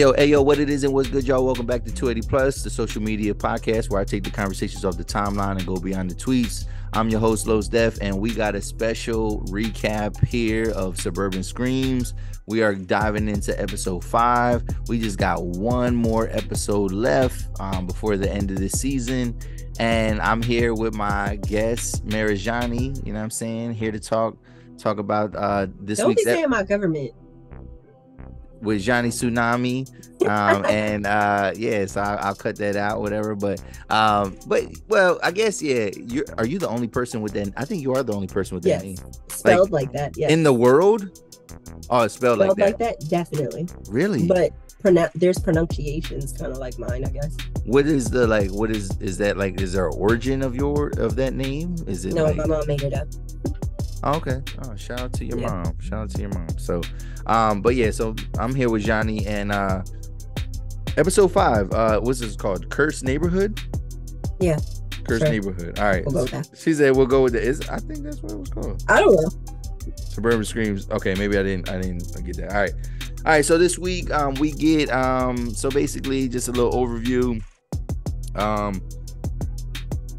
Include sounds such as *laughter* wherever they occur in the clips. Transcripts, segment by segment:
yo, hey yo, what it is and what's good, y'all? Welcome back to 280 Plus, the social media podcast where I take the conversations off the timeline and go beyond the tweets. I'm your host, Los Def, and we got a special recap here of Suburban Screams. We are diving into episode five. We just got one more episode left um, before the end of the season. And I'm here with my guest, Marajani. You know what I'm saying? Here to talk talk about uh this Don't week's be saying my government. With Johnny Tsunami. Um, *laughs* and uh, yeah, so I, I'll cut that out, whatever. But um, but well, I guess yeah. You are you the only person with that? I think you are the only person with that Yes. name Spelled like, that. Yeah. in the world. Oh, it's spelled, Spelled like that. definitely. Really? But pronoun- there's pronunciations kind of like mine, I guess. what is the like? What is is that like? Is there an origin of your of that name? Is it No, like? my mom made it up. Oh, okay. Oh, shout out to your Yeah. mom. Shout out to your mom. So, um, but yeah, so I'm here with Johnny and uh episode five. Uh what's this called? Cursed Neighborhood? Yeah, Cursed sure. Neighborhood. All right. We'll go with that. She said we'll go with the is I think that's what it was called. I don't know. Suburban Screams. Okay, maybe I didn't I didn't get that. All right. All right, so this week um we get um so basically just a little overview. Um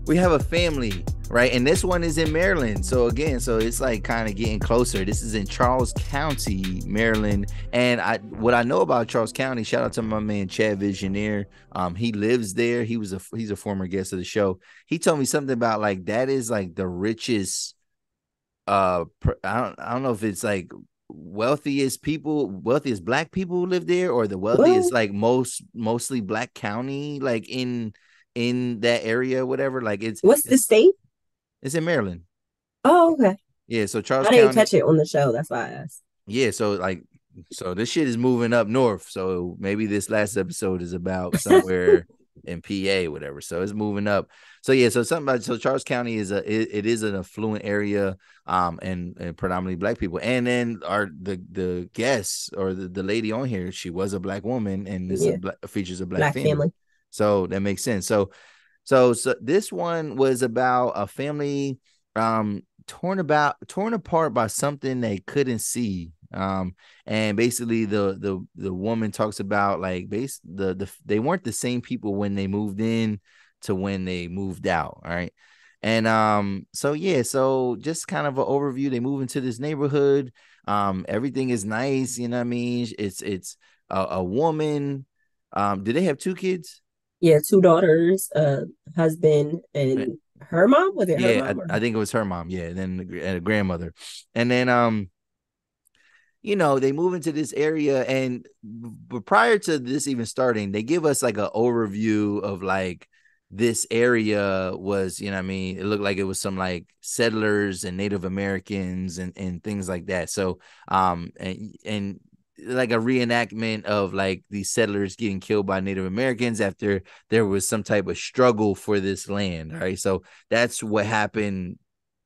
we have a family, right? And this one is in Maryland. So again, so it's like kind of getting closer. This is in Charles County, Maryland. And I what I know about Charles County, shout out to my man Chad Visionaire. Um, he lives there. He was a he's a former guest of the show. He told me something about like that is like the richest uh I don't I don't know if it's like wealthiest people wealthiest black people who live there or the wealthiest Well- like most mostly black county like in in that area whatever like it's What's the state? It's in Maryland Oh, okay. yeah so Charles I didn't County catch it on the show. That's why I asked. yeah so like so this shit is moving up north so maybe this last episode is about *laughs* somewhere in PA whatever so it's moving up so yeah so something about so Charles County is a it, it is an affluent area um and, and predominantly black people and then our the the guests or the, the lady on here she was a black woman and this is Yeah. a black, features a black, Black family. family. So that makes sense. So, so, so this one was about a family um torn about torn apart by something they couldn't see. Um, and basically the the the woman talks about like base the the they weren't the same people when they moved in to when they moved out. All right. And um, so yeah, so just kind of an overview. They move into this neighborhood. Um, everything is nice, you know what I mean? It's it's a, a woman. Um, do they have two kids? Yeah, two daughters, uh, husband, and her mom. Was it her yeah, mom? I, I think it was her mom. Yeah, and then and a grandmother, and then um, you know, they move into this area, and but prior to this even starting, they give us like an overview of like this area was, you know, I mean, it looked like it was some like settlers and Native Americans and and things like that. So um, and and like a reenactment of like these settlers getting killed by Native Americans after there was some type of struggle for this land. Right. So that's what happened,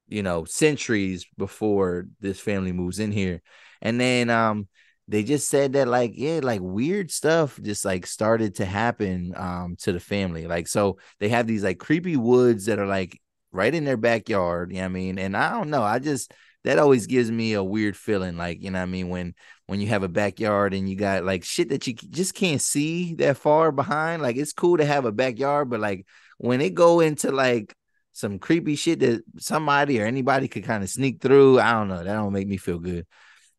you know, centuries before this family moves in here. And then um they just said that like yeah like weird stuff just like started to happen um to the family like so they have these like creepy woods that are like right in their backyard you know i mean and i don't know i just that always gives me a weird feeling like you know what i mean when when you have a backyard and you got like shit that you just can't see that far behind like it's cool to have a backyard but like when it go into like some creepy shit that somebody or anybody could kind of sneak through i don't know that don't make me feel good.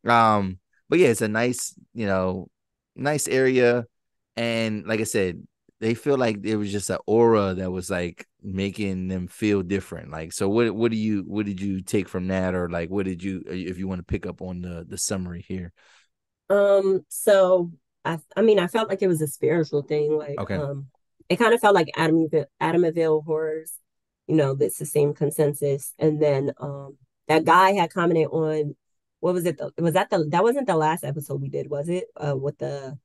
Um but yeah it's a nice you know nice area and like i said they feel like there was just an aura that was like making them feel different like so what what do you what did you take from that or like what did you if you want to pick up on the the summary here Um, so I I mean I felt like it was a spiritual thing. Like Okay. um it kind of felt like Adam Amityville horrors, you know, that's the same consensus. And then um that guy had commented on what was it the, was that the that wasn't the last episode we did, was it? Uh with the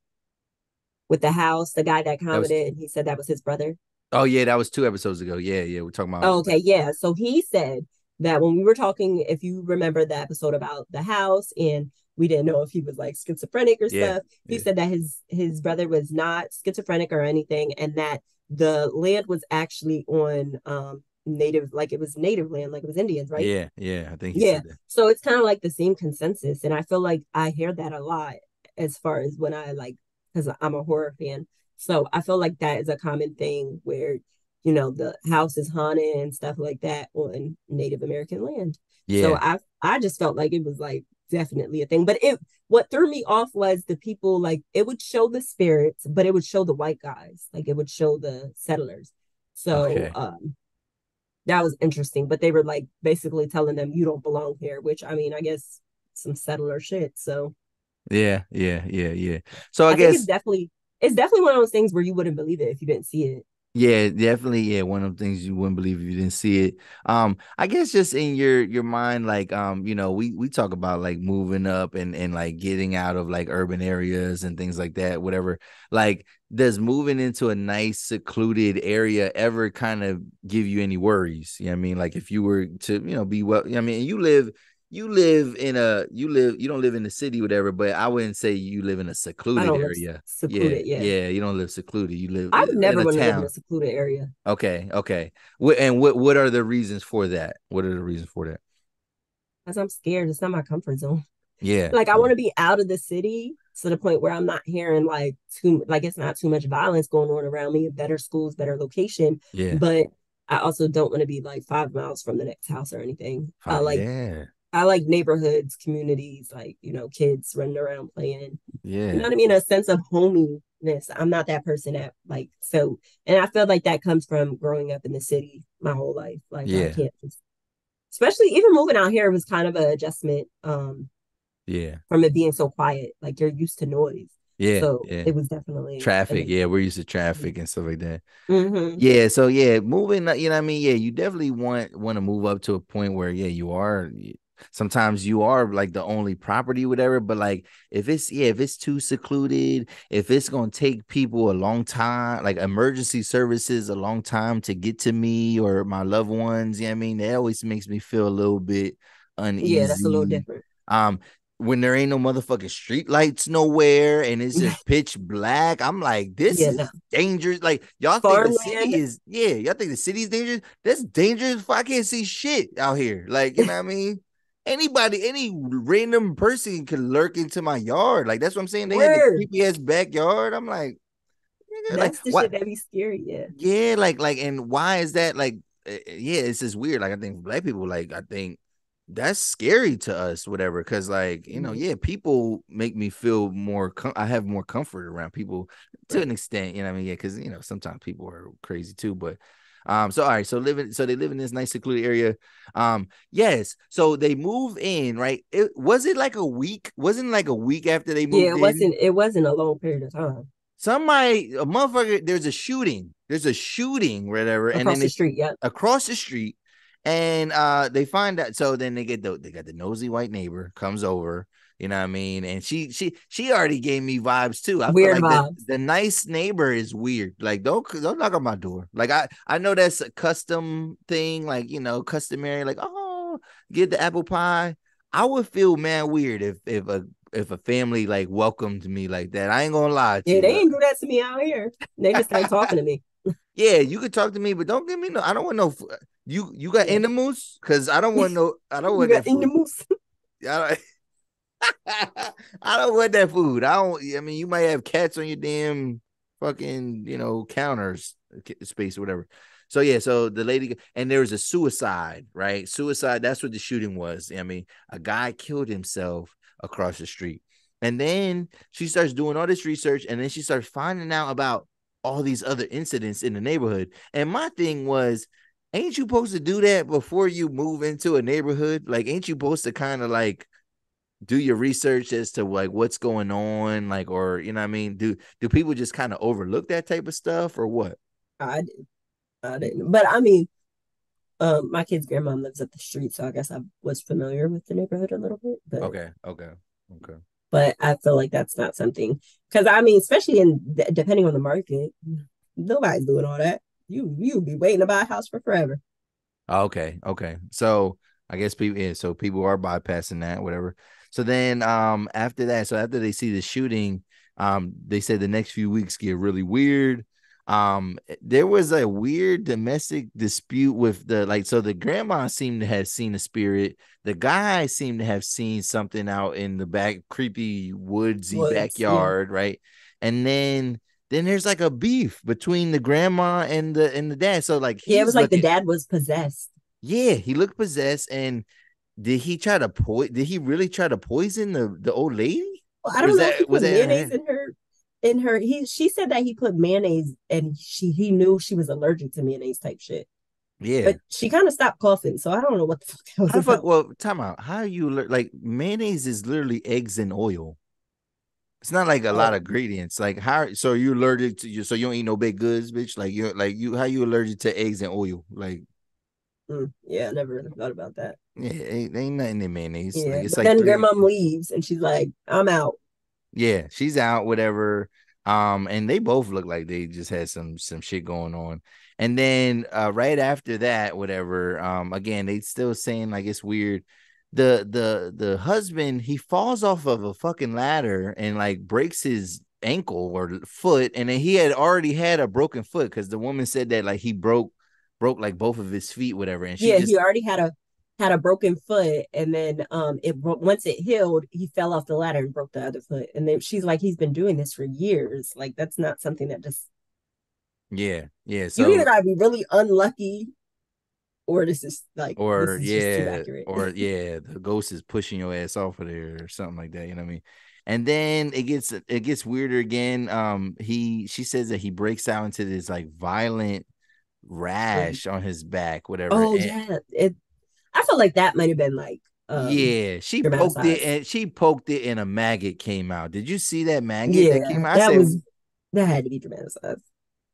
with the house, the guy that was- commented and he said that was his brother. oh yeah that was two episodes ago yeah yeah we're talking about Oh, okay, yeah. So he said that when we were talking, if you remember the episode about the house and we didn't know if he was like schizophrenic or Yeah, stuff, he yeah. said that his his brother was not schizophrenic or anything, and that the land was actually on um native, like it was native land, like it was Indians, right? Yeah, yeah, I think yeah. So it's kind of like the same consensus, and I feel like I hear that a lot as far as when I like because I'm a horror fan. So I feel like that is a common thing where you know the house is haunted and stuff like that on Native American land. Yeah. So I I just felt like it was like definitely a thing. But it what threw me off was the people like it would show the spirits, but it would show the white guys, like it would show the settlers. So okay. um that was interesting. But they were like basically telling them you don't belong here, which I mean, I guess some settler shit. So yeah, yeah, yeah, yeah. So I, I guess it's definitely it's definitely one of those things where you wouldn't believe it if you didn't see it. Yeah, definitely. Yeah, one of the things you wouldn't believe if you didn't see it. Um, I guess just in your your mind, like um, you know, we we talk about like moving up and and like getting out of like urban areas and things like that, whatever. Like, does moving into a nice secluded area ever kind of give you any worries? You know I mean? Like if you were to, you know, be well, I mean, you live you live in a you live you don't live in the city whatever but i wouldn't say you live in a secluded area. secluded, yeah, yeah, yeah you don't live secluded you live i've never want to live in a secluded area. Okay okay. And what what are the reasons for that? What are the reasons for that? Because i'm scared it's not my comfort zone. Yeah like i want to be out of the city to the point where i'm not hearing like too like it's not too much violence going on around me better schools better location yeah. but I also don't want to be like five miles from the next house or anything. Uh, like yeah. I like neighborhoods, communities, like, you know, kids running around playing. Yeah. You know what I mean? A sense of hominess. I'm not that person that like so and I feel like that comes from growing up in the city my whole life. Like yeah. I can't just especially even moving out here was kind of an adjustment. Um yeah. From it being so quiet. Like you're used to noise. Yeah, so yeah. it was definitely traffic. Yeah, we're used to traffic and stuff like that. Mm-hmm. Yeah, so yeah, moving. You know, what I mean, yeah, you definitely want want to move up to a point where yeah, you are sometimes you are like the only property whatever but like if it's yeah if it's too secluded if it's gonna take people a long time like emergency services a long time to get to me or my loved ones you know what i mean that always makes me feel a little bit uneasy yeah that's a little different um when there ain't no motherfucking street lights nowhere and it's *laughs* just pitch black, I'm like, this yeah, is no. dangerous. Like y'all think the city is yeah, y'all think the city's dangerous. That's dangerous if I can't see shit out here. Like, you know what I mean? Anybody, any random person can lurk into my yard. Like that's what I'm saying. They Word. had the creepy ass backyard. I'm like, that's like, the why, shit that be scary. Yeah. Yeah, like like, and why is that like? Uh, yeah, it's just weird. Like I think black people, like I think that's scary to us, whatever. Because like you know, mm-hmm. yeah, people make me feel more. Com- I have more comfort around people to an extent. You know, what I mean, yeah, because you know sometimes people are crazy too, but um, so all right, so living, so they live in this nice secluded area. Um, yes, so they move in, right? It was it like a week? Wasn't like a week after they moved? Yeah, it in? wasn't. It wasn't a long period of time. Somebody, a motherfucker. There's a shooting. There's a shooting, whatever, across and then the street, yeah, across the street, and uh, they find out. So then they get the they got the nosy white neighbor comes over you know what I mean? And she she she already gave me vibes too. I weird feel like vibes. The, the, nice neighbor is weird. Like don't don't knock on my door. Like I I know that's a custom thing, like you know, customary, like oh get the apple pie. I would feel man weird if if a if a family like welcomed me like that. I ain't gonna lie. yeah, you, they ain't do that to me out here. They just start talking to me. *laughs* Yeah, you could talk to me, but don't give me no. I don't want no. You you got animals? Cause I don't want *laughs* no. I don't want you got animals. *laughs* I don't, I *laughs* don't want that food. I don't. I mean, you might have cats on your damn fucking, you know, counters space or whatever. So yeah, so the lady and there was a suicide, right? Suicide. That's what the shooting was. I mean, a guy killed himself across the street, and then she starts doing all this research, and then she starts finding out about all these other incidents in the neighborhood. And my thing was, ain't you supposed to do that before you move into a neighborhood? Like, ain't you supposed to kind of like do your research as to like what's going on like or you know what i mean? Do do people just kind of overlook that type of stuff or what? I did i didn't but i mean um my kid's grandma lives up the street so i guess i was familiar with the neighborhood a little bit but okay okay okay. But i feel like that's not something because i mean especially in depending on the market nobody's doing all that. You you be waiting to buy a house for forever. Okay okay. So i guess people yeah so people are bypassing that whatever so then um after that, so after they see the shooting, um, they said the next few weeks get really weird. um there was a weird domestic dispute with the like so the grandma seemed to have seen a spirit the guy seemed to have seen something out in the back creepy woodsy Woods, backyard right and then then there's like a beef between the grandma and the and the dad so like Yeah, it was like the dad was possessed. yeah he looked possessed and did he try to po- did he really try to poison the the old lady Well, I don't know that- if he was put that mayonnaise in her in her he she said that he put mayonnaise and she he knew she was allergic to mayonnaise type shit. yeah But she kind of stopped coughing, so I don't know what the fuck that was How the fuck? about. Well, time out. How you like mayonnaise is literally eggs and oil. It's not like a lot Oh. of ingredients. Like how? So you allergic to you? So you don't eat no baked goods, bitch. Like you're like you? How you allergic to eggs and oil? Like Mm, yeah, I never thought about that. Yeah, ain't, ain't nothing in mayonnaise. Yeah, like, it's like then three- grandma leaves and she's like, "I'm out." Yeah, she's out, whatever. Um, and they both look like they just had some some shit going on. And then uh right after that, whatever, um, again, they still saying like it's weird. The the the husband he falls off of a fucking ladder and like breaks his ankle or foot, and then he had already had a broken foot because the woman said that like he broke broke like both of his feet, whatever. And she yeah, just he already had a had a broken foot, and then um, it once it healed, he fell off the ladder and broke the other foot. And then she's like, "He's been doing this for years. Like that's not something that just yeah, yeah. So you either gotta be really unlucky, or this is like or is yeah, or *laughs* yeah, the ghost is pushing your ass off of there or something like that. You know what I mean? And then it gets it gets weirder again. Um, he she says that he breaks out into this like violent rash on his back, whatever. oh and- yeah, it. I feel like that might have been like um, yeah, she poked it and she poked it and a maggot came out. Did you see that maggot yeah, that came out? I that said, was that had to be dramatized.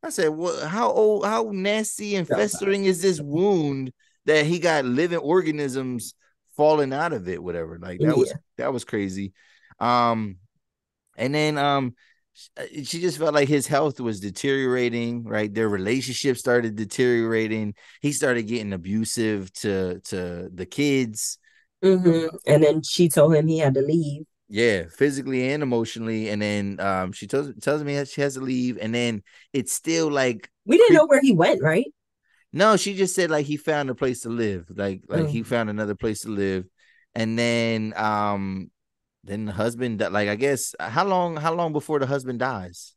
I said, what? How old? How nasty and festering is this wound that he got living organisms falling out of it? Whatever. Like that was that was crazy. Um, and then um, she just felt like his health was deteriorating. Right, their relationship started deteriorating. He started getting abusive to to the kids. hmm And then she told him he had to leave. Yeah, physically and emotionally. And then um, she tells tells me that she has to leave. And then it's still like We didn't know where he went, right? No, she just said like he found a place to live, like like Mm. he found another place to live, and then um, then the husband like I guess how long how long before the husband dies?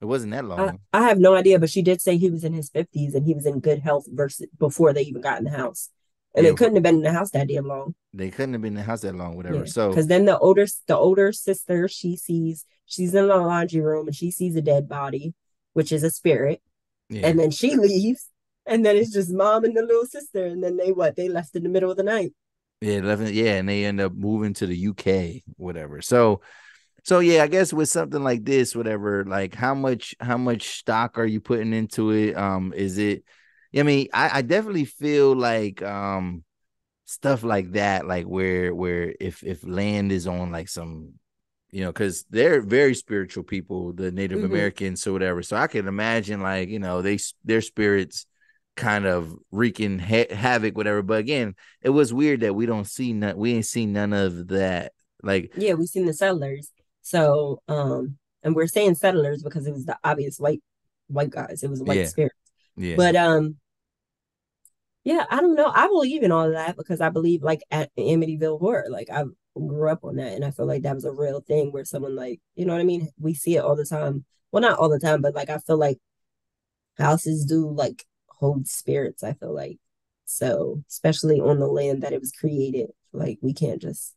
It wasn't that long. I, I have no idea, but she did say he was in his fifties and he was in good health versus before they even got in the house. And Yeah, it couldn't have been in the house that damn long. they couldn't have been in the house that long, whatever. Yeah. So because then the older the older sister she sees she's in the laundry room and she sees a dead body, which is a spirit, yeah, and then she *laughs* leaves, and then it's just mom and the little sister, and then they what they left in the middle of the night. Yeah, eleven, yeah, and they end up moving to the UK, whatever. So. So yeah, I guess with something like this, whatever, like how much how much stock are you putting into it? Um, is it I mean, I, I definitely feel like um stuff like that, like where where if if land is on like some you know, because they're very spiritual people, the Native Mhm. Americans or whatever. So I can imagine like, you know, they their spirits kind of wreaking ha- havoc, whatever. But again, it was weird that we don't see none we ain't seen none of that. Like, Yeah, we've seen the settlers. So, um, and we're saying settlers because it was the obvious white white guys. It was white Yeah. spirit. yeah. But um, yeah, I don't know. I believe in all of that because I believe like at Amityville horror. Like I grew up on that, and I feel like that was a real thing where someone like you know what I mean. We see it all the time. Well, not all the time, but like I feel like houses do like hold spirits. I feel like so, especially on the land that it was created. Like we can't just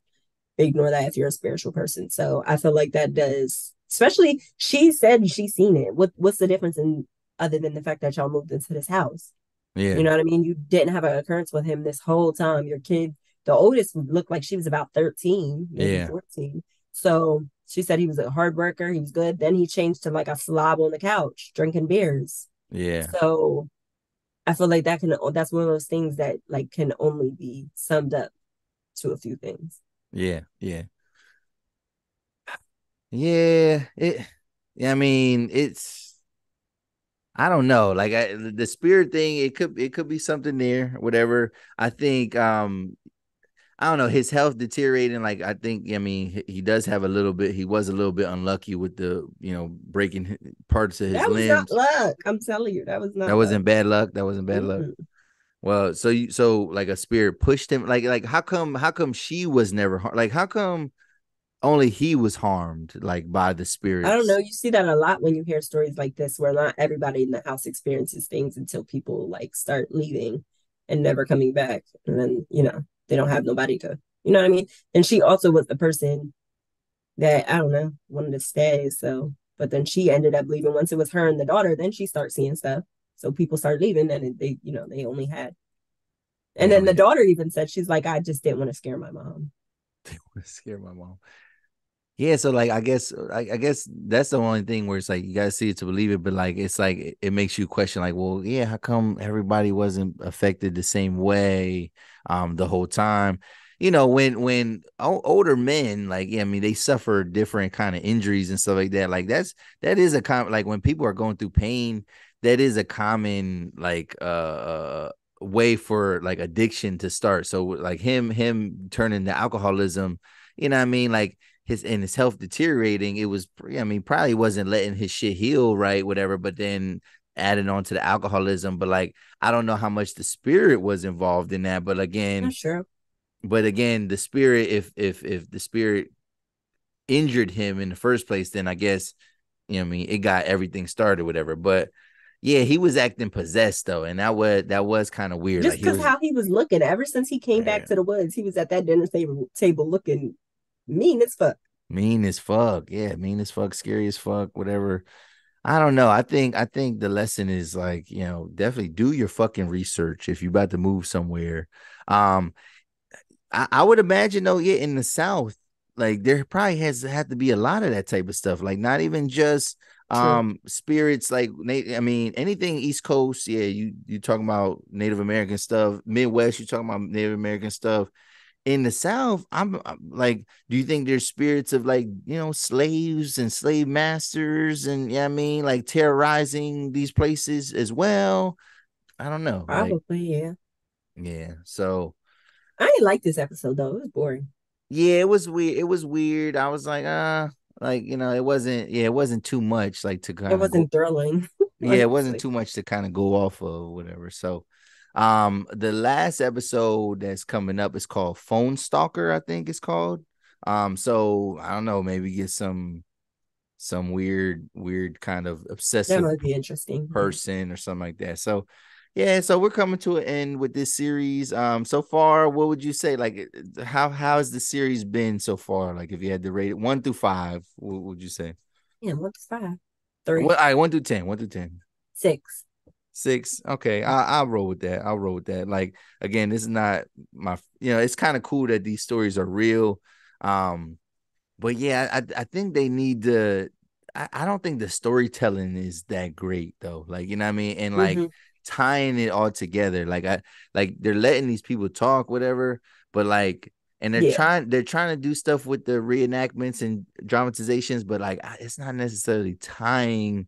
ignore that if you're a spiritual person. So I feel like that does. Especially, she said she's seen it. What What's the difference in other than the fact that y'all moved into this house? yeah. You know what I mean? You didn't have an occurrence with him this whole time. Your kid, the oldest, looked like she was about 13, maybe Yeah. 14. So she said he was a hard worker. He was good. Then he changed to like a slob on the couch, drinking beers. yeah. So I feel like that can, that's one of those things that like can only be summed up to a few things. Yeah, yeah. Yeah, it I mean, it's I don't know. Like I, the spirit thing, it could it could be something there, whatever. I think um I don't know his health deteriorating. Like I think, I mean, he does have a little bit. He was a little bit unlucky with the, you know, breaking parts of his that was limbs. not luck. I'm telling you, that was not. that wasn't bad luck. That wasn't bad luck. Mm-mm. Well, so you, so like a spirit pushed him. Like, like how come? How come she was never har- like? How come only he was harmed like by the spirit. I don't know. You see that a lot when you hear stories like this, where not everybody in the house experiences things until people like start leaving and never coming back, and then you know they don't have nobody to, you know what I mean. And she also was the person that I don't know wanted to stay, so but then she ended up leaving. Once it was her and the daughter, then she started seeing stuff. So people start leaving, and they, you know, they only had. And then the daughter even said she's like, I just didn't want to scare my mom. *laughs* They want to scare my mom. Yeah, so like I guess I, I guess that's the only thing where it's like you gotta see it to believe it, but like it's like it, it makes you question like, well, yeah, how come everybody wasn't affected the same way um the whole time? You know, when when older men like yeah, I mean they suffer different kind of injuries and stuff like that. Like that's that is a common like when people are going through pain, that is a common like uh, uh way for like addiction to start. So like him him turning to alcoholism, you know what I mean? Like his and his health deteriorating, it was I mean, probably wasn't letting his shit heal right, whatever, but then adding on to the alcoholism. But like I don't know how much the spirit was involved in that. But again, Not sure. but again, the spirit, if if if the spirit injured him in the first place, then I guess you know I mean it got everything started, whatever. But yeah, he was acting possessed though, and that was that was kind of weird. Just because was, how he was looking, ever since he came Yeah. back to the woods, he was at that dinner table table looking mean as fuck. mean as fuck. Yeah, mean as fuck, scary as fuck, whatever. I don't know. I think I think the lesson is like, you know, definitely do your fucking research if you're about to move somewhere. Um I, I would imagine though, yeah, in the South, like there probably has had to be a lot of that type of stuff. Like not even just True. um spirits like I mean anything East Coast, yeah, you you talking about Native American stuff, Midwest, you talking about Native American stuff. In the South, I'm, I'm like, do you think there's spirits of like, you know, slaves and slave masters and yeah, I mean, like terrorizing these places as well? I don't know. Like, Probably, yeah. yeah. So I didn't like this episode though. It was boring. yeah, it was weird. It was weird. I was like, uh, like, you know, it wasn't, yeah, it wasn't too much like to kind of It of wasn't thrilling. *laughs* yeah, it wasn't too much to kind of go off of, whatever. So, um, the last episode that's coming up is called Phone Stalker, I think it's called. Um, so I don't know, maybe get some some weird, weird kind of That obsessive might be interesting. person or something like that. So yeah, so we're coming to an end with this series. Um, so far, what would you say? Like, how how has the series been so far? Like, if you had to rate it one through five, what would you say? Yeah, what's five? Three, Well, all right, one through ten. One through ten. six. Six. Okay, I, I'll roll with that. I'll roll with that. Like again, this is not my. You know, it's kind of cool that these stories are real. Um, but yeah, I I think they need to. I, I don't think the storytelling is that great though. Like you know what I mean, and like Mhm. tying it all together. Like I like they're letting these people talk, whatever. But like, and they're Yeah. trying they're trying to do stuff with the reenactments and dramatizations, but like it's not necessarily tying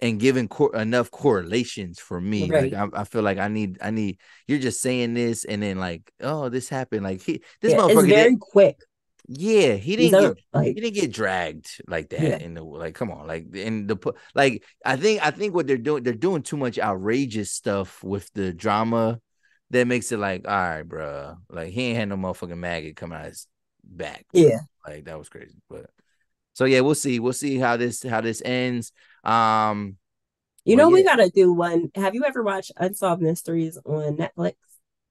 and giving cor- enough correlations for me. Right. Like I, I feel like I need I need you're just saying this and then like oh this happened like he this Yeah, motherfucker very did, quick. yeah he didn't get like he didn't get dragged like that Yeah. in the like come on like in the like I think I think what they're doing they're doing too much outrageous stuff with the drama that makes it like all right bro. like he ain't had no motherfucking maggot coming out his back yeah. like that was crazy but so yeah we'll see we'll see how this how this ends um You know, we gotta do one. Have you ever watched Unsolved Mysteries on Netflix?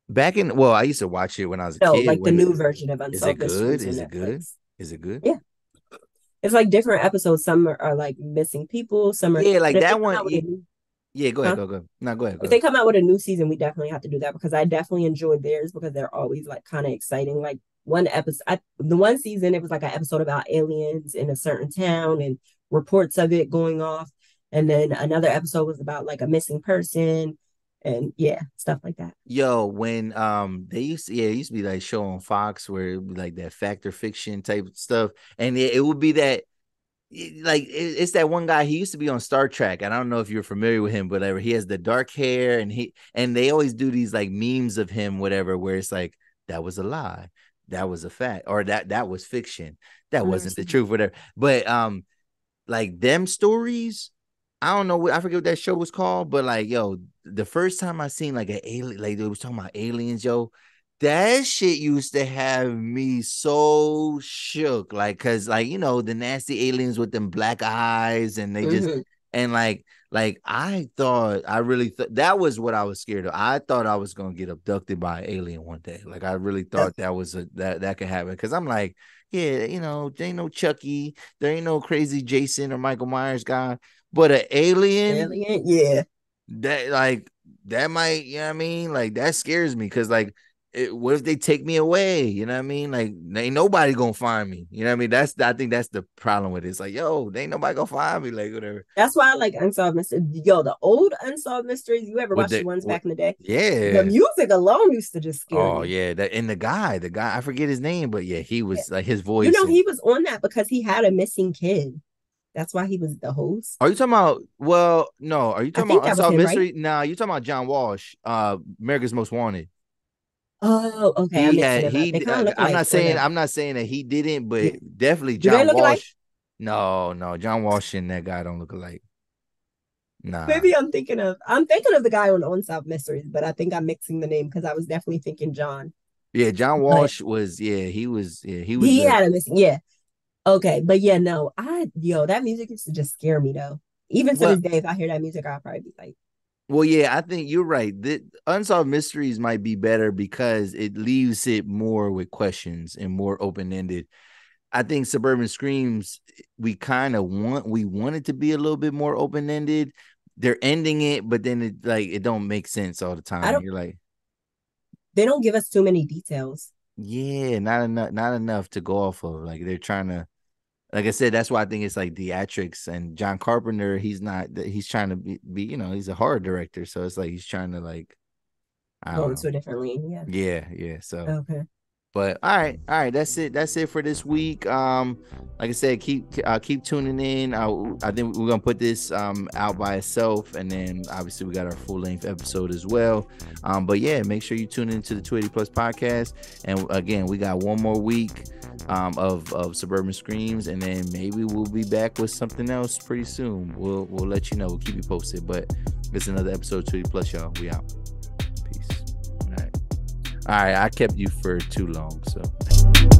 back in well I used to watch it when I was a No, kid like the new version of Unsolved is it good Mysteries is it good is it good Yeah. It's like different episodes. Some are, are like missing people. Some are Yeah, like but if they that one, yeah. new- yeah go ahead Huh? go go no go ahead go If they come out with a new season, we definitely have to do that because I definitely enjoyed theirs because they're always like kind of exciting. Like one episode, I, the one season, it was like an episode about aliens in a certain town and reports of it going off. And then another episode was about like a missing person and yeah, stuff like that. Yo, when um they used to, yeah, it used to be like show on Fox where it would be like that fact or fiction type stuff, and it, it would be that like it's that one guy he used to be on Star Trek. And I don't know if you're familiar with him, but whatever. He has the dark hair, and he and they always do these like memes of him, whatever, where it's like that was a lie. That was a fact, or that that was fiction. That wasn't the truth, whatever. But um, like them stories, I don't know what I forget what that show was called, but like, yo, the first time I seen like an alien, like they was talking about aliens, yo, that shit used to have me so shook. Like, cause like, you know, the nasty aliens with them black eyes and they just Mhm. and like like I thought I really thought that was what I was scared of. I thought I was gonna get abducted by an alien one day. Like I really thought that was a that that could happen. Cause I'm like, yeah, you know, there ain't no Chucky, there ain't no crazy Jason or Michael Myers guy, but an alien Alien, yeah. that like that might, you know what I mean? Like that scares me because like it, what if they take me away? You know what I mean? Like ain't nobody gonna find me. You know what I mean? That's I think that's the problem with it. It's like, yo, ain't nobody gonna find me, like whatever. That's why I like Unsolved Mysteries. Yo, the old Unsolved Mysteries, you ever watched the- the ones with- back in the day? Yeah. The music alone used to just scare Oh me. yeah, that and the guy, the guy, I forget his name, but yeah, he was like his voice. You know, and- he was on that because he had a missing kid. That's why he was the host. Are you talking about? Well, no. Are you talking about Unsolved him, right? Mystery? Nah, you talking about John Walsh, uh, America's Most Wanted. Oh, okay. I'm He had he. I, am like not saying. I'm not saying that he didn't, but Yeah. definitely John Walsh. alike? No, no, John Walsh and that guy don't look alike. Nah. Maybe I'm thinking of I'm thinking of the guy on Unsolved Mysteries, but I think I'm mixing the name because I was definitely thinking John. Yeah, John But- Walsh was. Yeah, he was. Yeah, he was. He the- had a missing, yeah. Okay, but yeah, no, I yo, that music used to just scare me though. Even to Well- this day, if I hear that music, I'll probably be like, Well, yeah, I think you're right. The unsolved mysteries might be better because it leaves it more with questions and more open ended. I think suburban screams we kind of want we want it to be a little bit more open ended. They're ending it, but then it like it don't make sense all the time. You're like, they don't give us too many details. yeah, not enough, not enough to go off of. Like they're trying to, like I said, that's why I think it's like theatrics and John Carpenter. He's not, he's trying to be, be you know, he's a horror director, so it's like he's trying to like, I Go don't into know. a different lane. Yeah. Yeah, yeah. So, Okay. But all right, all right. That's it. That's it for this week. Um, like I said, keep uh, keep tuning in. I, I think we're gonna put this um out by itself, and then obviously we got our full length episode as well. Um, but yeah, make sure you tune into the 280 Plus podcast. And again, we got one more week um of of suburban screams, and then maybe we'll be back with something else pretty soon. We'll we'll let you know. We'll keep you posted. But it's another episode of Twenty Plus, y'all. We out. All right, I kept you for too long, so.